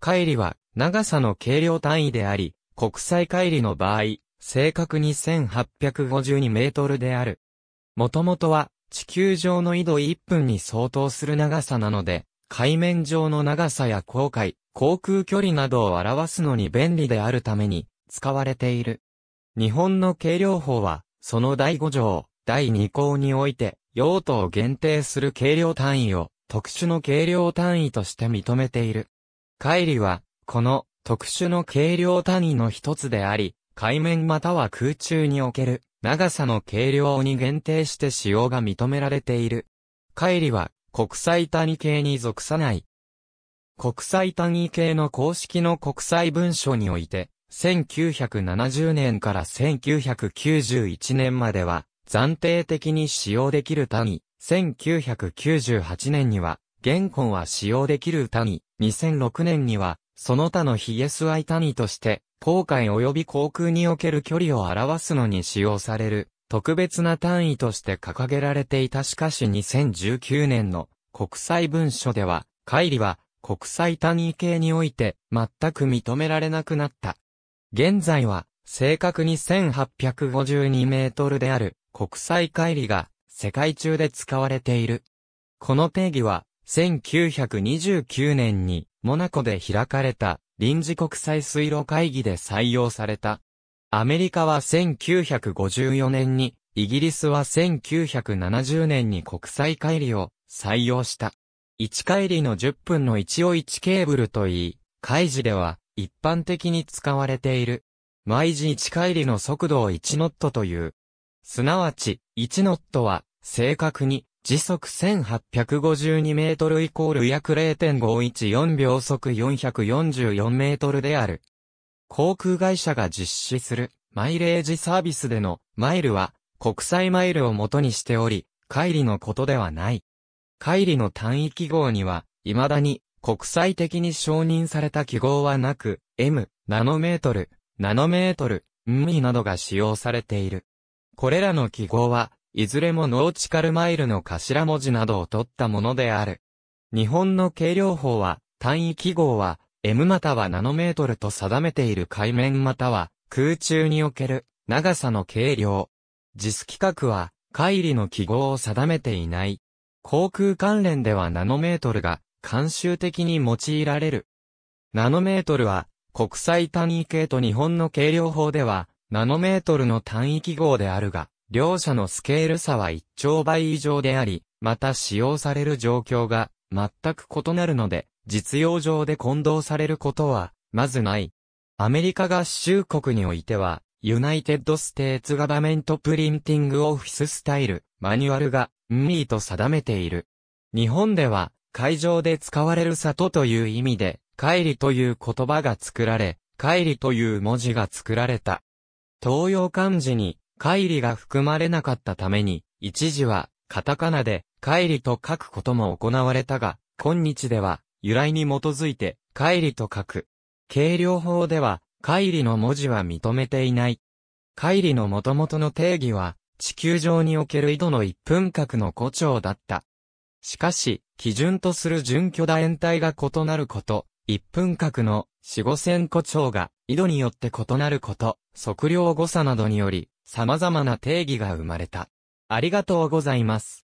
乖離は長さの計量単位であり、国際乖離の場合、正確に1852メートルである。もともとは地球上の緯度1分に相当する長さなので、海面上の長さや航海、航空距離などを表すのに便利であるために使われている。日本の計量法は、その第5条、第2項において、用途を限定する計量単位を特殊の計量単位として認めている。乖離は、この特殊の計量単位の一つであり、海面または空中における長さの計量に限定して使用が認められている。乖離は国際単位系に属さない。国際単位系の公式の国際文書において、1970年から1991年までは暫定的に使用できる単位、1998年には現今は使用できる単位、2006年にはその他の PSI 単位として、航海及び航空における距離を表すのに使用される、特別な単位として掲げられていたしかし2019年の国際文書では、乖離は国際単位系において全く認められなくなった。現在は正確に1852メートルである国際乖離が世界中で使われている。この定義は1929年にモナコで開かれた臨時国際水路会議で採用された。アメリカは1954年に、イギリスは1970年に国際乖離を採用した。1乖離の10分の1を1ケーブルといい、開示では一般的に使われている。毎時1乖離の速度を1ノットという。すなわち、1ノットは、正確に、時速1852メートルイコール約0.514秒速444メートルである。航空会社が実施するマイレージサービスでのマイルは国際マイルを元にしており、乖離のことではない。乖離の単位記号には、未だに国際的に承認された記号はなく、M、ナノメートル、ナノメートル、ミなどが使用されている。これらの記号は、いずれもノーチカルマイルの頭文字などを取ったものである。日本の計量法は、単位記号は、M またはナノメートルと定めている海面または、空中における、長さの計量。JIS 規格は、乖離の記号を定めていない。航空関連ではナノメートルが、慣習的に用いられる。ナノメートルは、国際単位系と日本の計量法では、ナノメートルの単位記号であるが、両者のスケール差は1兆倍以上であり、また使用される状況が全く異なるので、実用上で混同されることは、まずない。アメリカ合衆国においては、 United States Government Printing Office Style Manual が、ミーと定めている。日本では、海上で使われる里という意味で、海里という言葉が作られ、浬という文字が作られた。当用漢字に浬が含まれなかったために、一時は、カタカナで、カイリと書くことも行われたが、今日では、由来に基づいて、海里と書く。計量法では、乖離の文字は認めていない。乖離の元々の定義は、地球上における緯度の一分角の弧長だった。しかし、基準とする準巨大円体が異なること、一分角の四五線弧長が、緯度によって異なること、測量誤差などにより、様々な定義が生まれた。ありがとうございます。